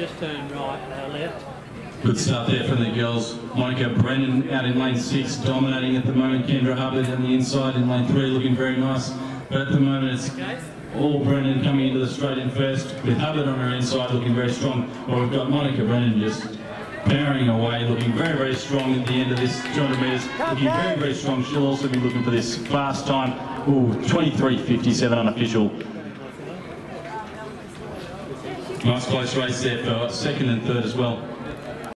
just turn right, uh, left. Good start there from the girls. Monica Brennan out in lane six, dominating at the moment. Kendra Hubbard on the inside in lane three, looking very nice. But at the moment, it's all Brennan coming into the straight in first, with Hubbard on her inside, looking very strong. Well, we've got Monica Brennan just powering away, looking very, very strong at the end of this 200 metres. Looking very, very strong. She'll also be looking for this fast time. Ooh, 23.57 unofficial. Nice close race there for second and third as well.